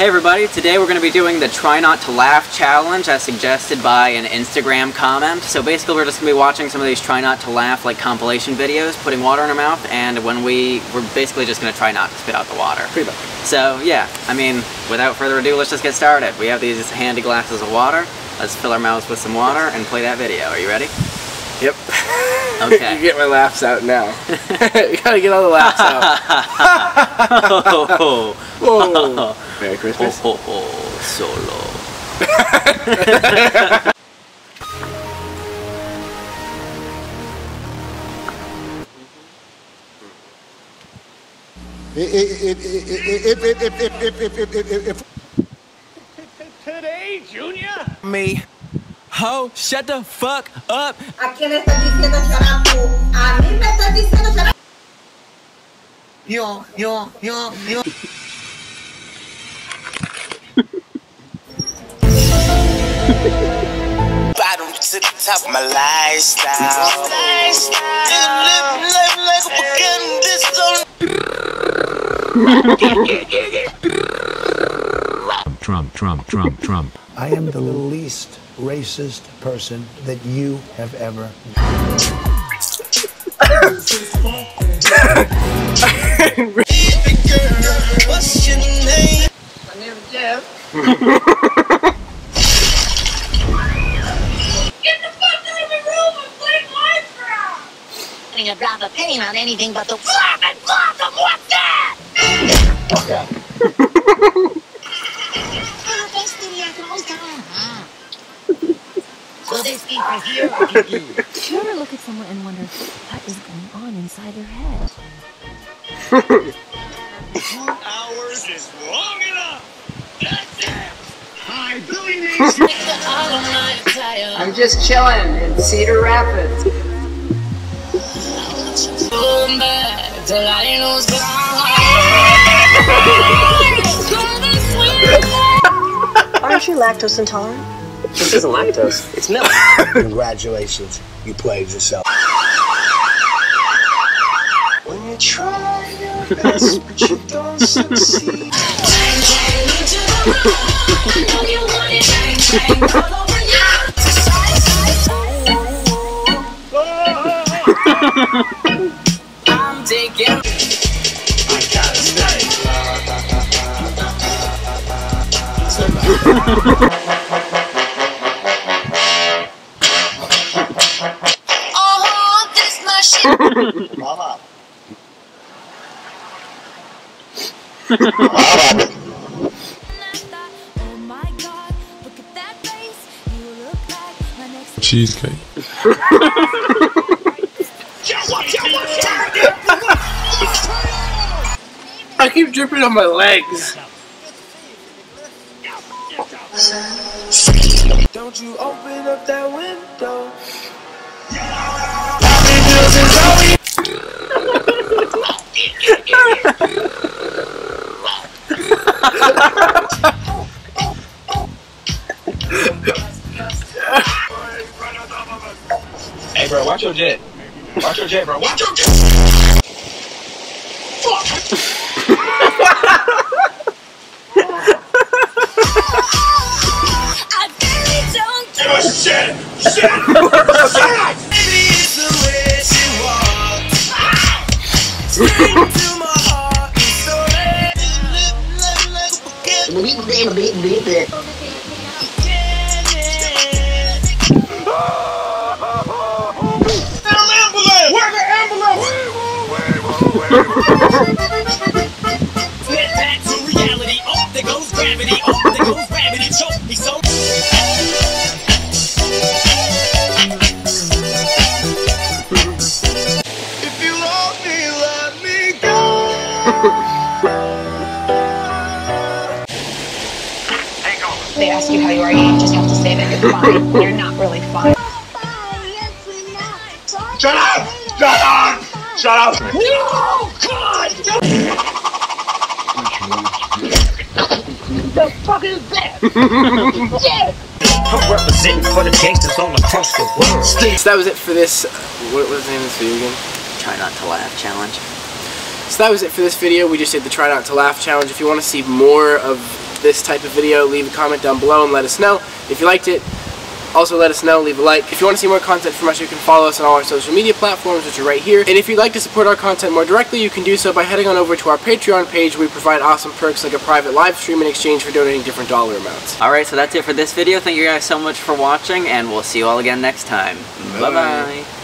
Hey everybody, today we're going to be doing the Try Not to Laugh challenge as suggested by an Instagram comment. So basically we're just going to be watching some of these Try Not to Laugh like compilation videos, putting water in our mouth, and when we, we're basically just going to try not to spit out the water. Pretty much. So yeah, I mean, without further ado, let's just get started. We have these handy glasses of water. Let's fill our mouths with some water and play that video. Are you ready? Yep. Okay. you get my laughs out now. you gotta get all the laughs out. oh, Whoa. Merry ho, Christmas. ho, ho, solo. Today, Junior? me. Ho, shut the fuck up. ¿A quién le estás diciendo chorar tú? A mí me estás diciendo chorar. Yo, yo, yo, yo. To the top of my lifestyle. Live, live like a beginning, this on Trump, Trump, Trump, Trump. I am the least racist person that you have ever What's your name? My name is Jeff. a drop of pain on anything but the flop and blossom. What's that? Ah, thanks, Stevie. I can always count on. Will this be for here or for you? Do you ever look at someone and wonder what is going on inside their head? Two hours is long enough. That's it. Hi, Billy I'm just chilling in Cedar Rapids. Aren't you lactose intolerant? This isn't lactose. It's milk. Congratulations, you played yourself. When you try your best, but you don't succeed. I'm You look like my next Cheesecake. I keep dripping on my legs. Don't you open up that window. Hey, bro, watch your jet. Watch your jet, bro. Watch your jet. I shit. Shit. Shit. Maybe it's the way she walks. Straight my heart and story. Live, live, like a ambulance. Where's the ambulance? They ask you how you are, you just have to say that you're fine. You're not really fine. Shut up. Shut up. Shut up. No, God. The fuck is that? I'm representing for the gangsters all across the world. So that was it for this. What was the name of this video again? Try not to laugh challenge. So that was it for this video. We just did the try not to laugh challenge. If you want to see more of this type of video, leave a comment down below and let us know. If you liked it, also let us know, leave a like. If you want to see more content from us, you can follow us on all our social media platforms, which are right here. And if you'd like to support our content more directly, you can do so by heading on over to our Patreon page where we provide awesome perks like a private live stream in exchange for donating different dollar amounts. Alright, so that's it for this video. Thank you guys so much for watching, and we'll see you all again next time. Bye-bye.